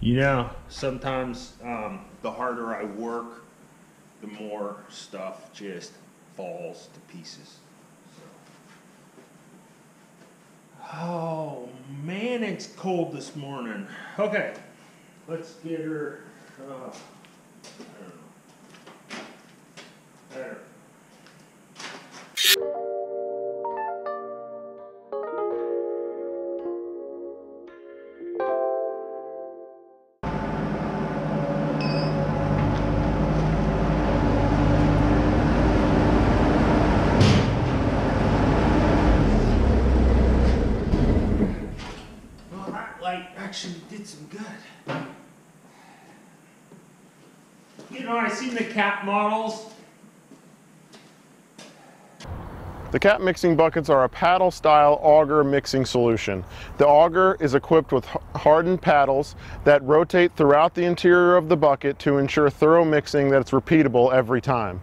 You know, sometimes um, the harder I work, the more stuff just falls to pieces. Oh man, it's cold this morning. Okay, let's get her. Uh, I don't know. There. Know, I seen the cat models. The Cat mixing buckets are a paddle style auger mixing solution. The auger is equipped with hardened paddles that rotate throughout the interior of the bucket to ensure thorough mixing that's repeatable every time.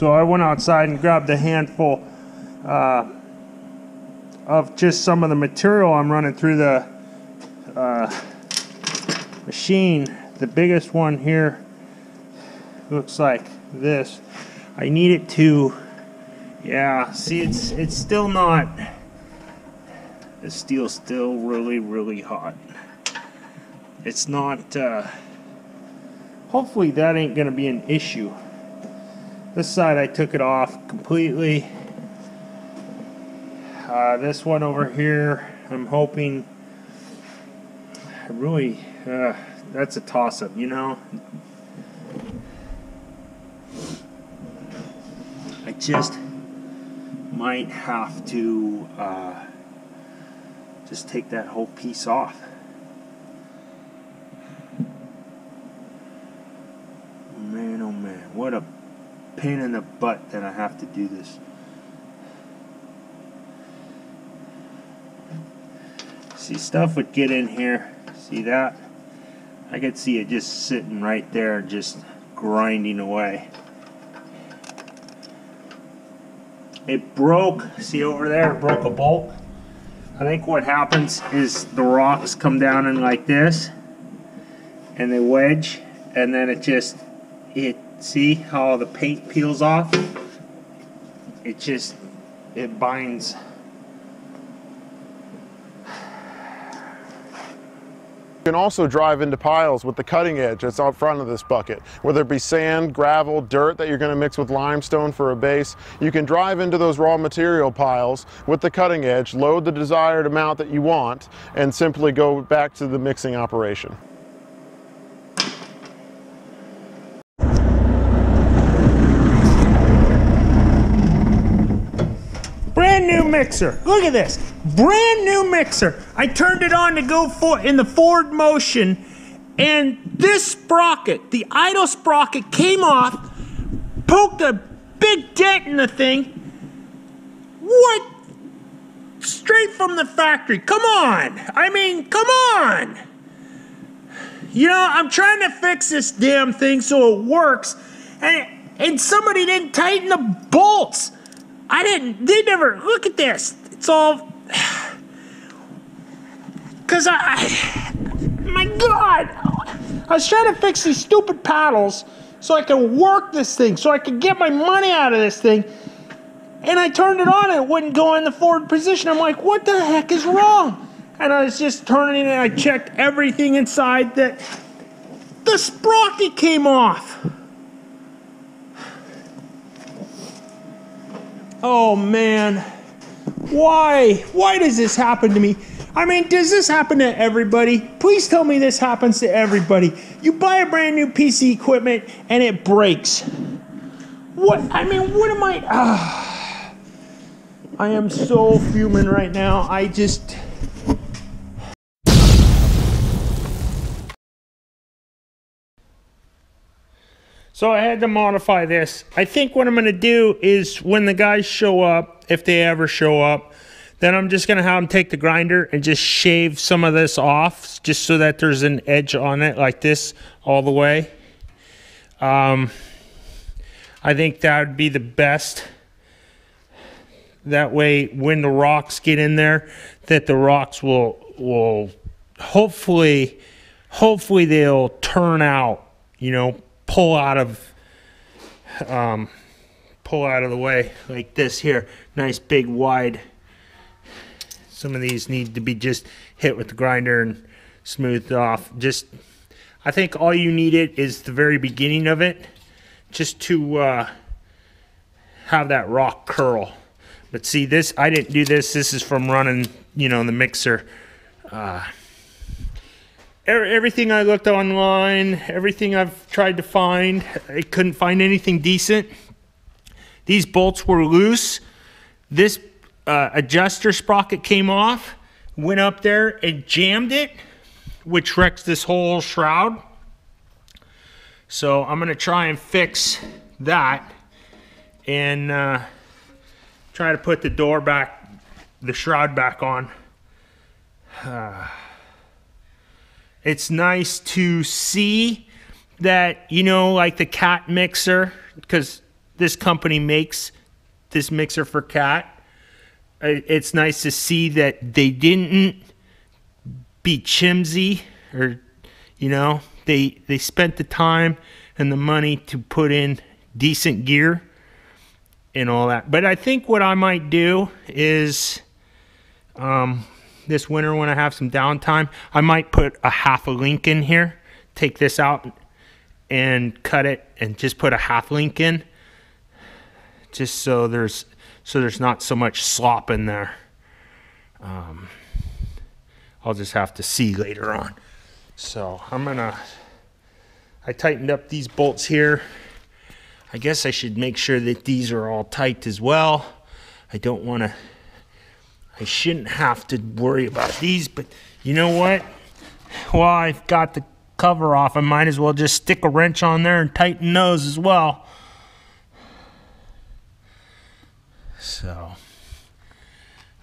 So I went outside and grabbed a handful uh, of just some of the material I'm running through the uh, machine. The biggest one here looks like this. I need it to, yeah, see it's, it's still not, the steel's still really, really hot. It's not, uh, hopefully that ain't gonna be an issue. This side I took it off completely. Uh, this one over here, I'm hoping. Really, uh, that's a toss up, you know? I just might have to uh, just take that whole piece off. Man, oh man, what a pain in the butt that I have to do this. See, stuff would get in here. See that? I could see it just sitting right there, just grinding away. It broke. See over there? It broke a bolt. I think what happens is the rocks come down in like this, and they wedge, and then it just it see how the paint peels off it just it binds You can also drive into piles with the cutting edge that's out front of this bucket. Whether it be sand, gravel, dirt that you're going to mix with limestone for a base, you can drive into those raw material piles with the cutting edge, load the desired amount that you want, and simply go back to the mixing operation. Brand new mixer. Look at this. Brand new mixer. I turned it on to go for in the forward motion and this sprocket the idle sprocket came off poked a big dent in the thing what? Straight from the factory. Come on. I mean come on. You know i'm trying to fix this damn thing so it works and and somebody didn't tighten the bolts I didn't, they never, look at this. It's all, because I, I, my God, I was trying to fix these stupid paddles so I could work this thing, so I could get my money out of this thing. And I turned it on and it wouldn't go in the forward position. I'm like, what the heck is wrong? And I was just turning it and I checked everything inside that the sprocket came off. Oh man. Why? Why does this happen to me? I mean, does this happen to everybody? Please tell me this happens to everybody. You buy a brand new PC equipment and it breaks. What? I mean, what am I? Ah, I am so fuming right now. I just. So I had to modify this. I think what I'm going to do is when the guys show up, if they ever show up, then I'm just going to have them take the grinder and just shave some of this off just so that there's an edge on it like this all the way. Um, I think that would be the best. That way, when the rocks get in there, that the rocks will will hopefully hopefully they'll turn out. You know, pull out of um, pull out of the way like this here. Nice big wide. Some of these need to be just hit with the grinder and smoothed off. Just I think all you need it is the very beginning of it just to uh, have that rock curl. But see this, I didn't do this. This is from running, you know, the mixer. Uh, everything I looked online, everything I've tried to find, I couldn't find anything decent. These bolts were loose. This uh, adjuster sprocket came off, went up there and jammed it, which wrecks this whole shroud. So I'm gonna try and fix that and uh, try to put the door back, the shroud back on. Uh, it's nice to see that, you know, like the cat mixer, because this company makes this mixer for cat. It's nice to see that they didn't be chimsy or, you know, they, they spent the time and the money to put in decent gear and all that. But I think what I might do is um, this winter when I have some downtime, I might put a half a link in here, take this out and cut it and just put a half link in just so there's so there's not so much slop in there. Um, I'll just have to see later on. So I'm gonna, I tightened up these bolts here. I guess I should make sure that these are all tight as well. I don't want to, I shouldn't have to worry about these, but you know what? Well, I've got the cover off. I might as well just stick a wrench on there and tighten those as well. So,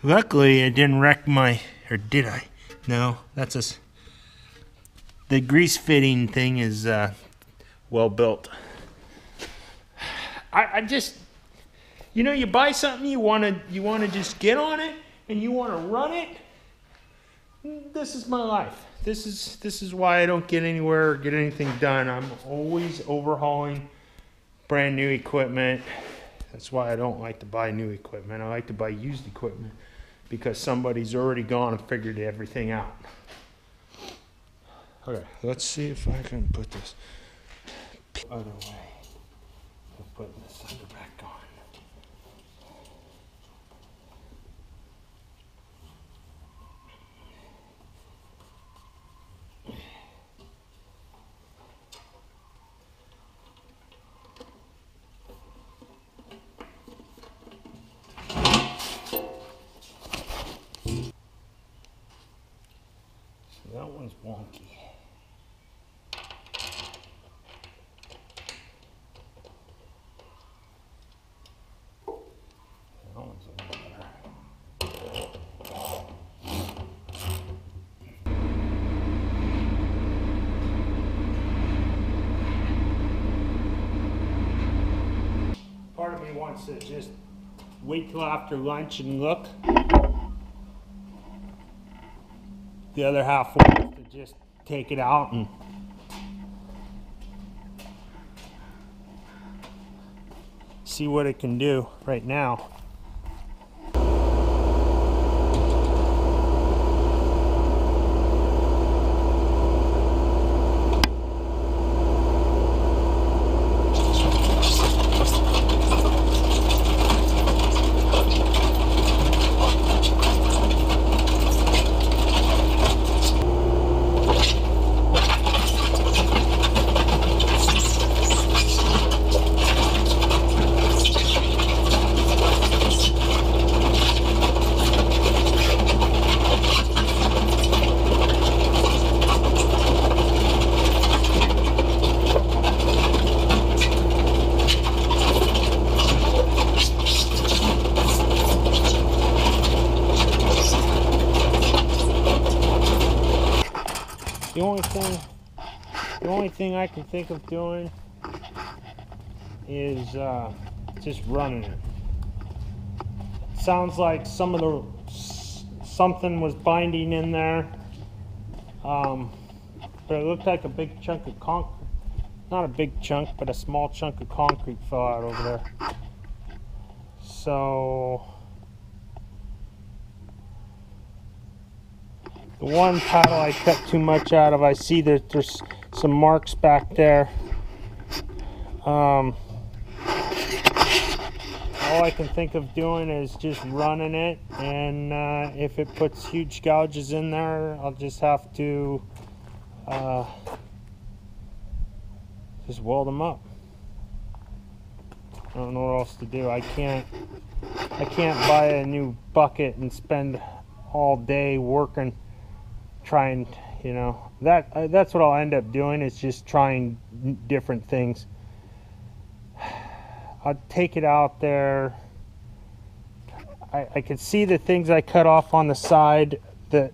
luckily I didn't wreck my, or did I? No, that's a, the grease fitting thing is uh, well built. I, I just, you know, you buy something, you want to, you want to just get on it, and you want to run it. This is my life. This is this is why I don't get anywhere or get anything done. I'm always overhauling brand new equipment. That's why I don't like to buy new equipment. I like to buy used equipment because somebody's already gone and figured everything out. Okay, let's see if I can put this other way of putting this sucker back on. So that one's wonky. Part of me wants to just wait till after lunch and look. The other half wants to just take it out and see what it can do right now. Thing I can think of doing is uh, just running it. Sounds like some of the something was binding in there, um, but it looked like a big chunk of concrete. Not a big chunk, but a small chunk of concrete fell out over there. So the one paddle I cut too much out of, I see that there's some marks back there. Um, all I can think of doing is just running it, and uh, if it puts huge gouges in there, I'll just have to uh, just weld them up. I don't know what else to do. I can't. I can't buy a new bucket and spend all day working, trying. You know that uh, that's what I'll end up doing is just trying different things. I'll take it out there. I, I can see the things I cut off on the side. The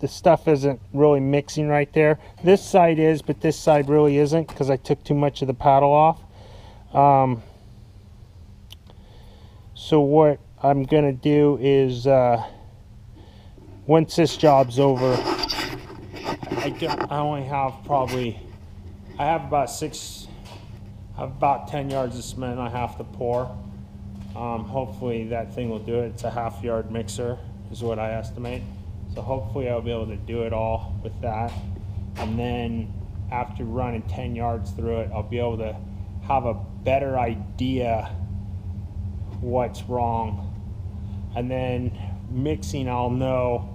the stuff isn't really mixing right there. This side is, but this side really isn't because I took too much of the paddle off. Um, so what I'm gonna do is uh, once this job's over, I, don't, I only have probably I have about six, I have about ten yards of cement I have to pour. Um, hopefully that thing will do it. It's a half yard mixer is what I estimate. So hopefully I'll be able to do it all with that. And then after running 10 yards through it, I'll be able to have a better idea what's wrong. And then mixing, I'll know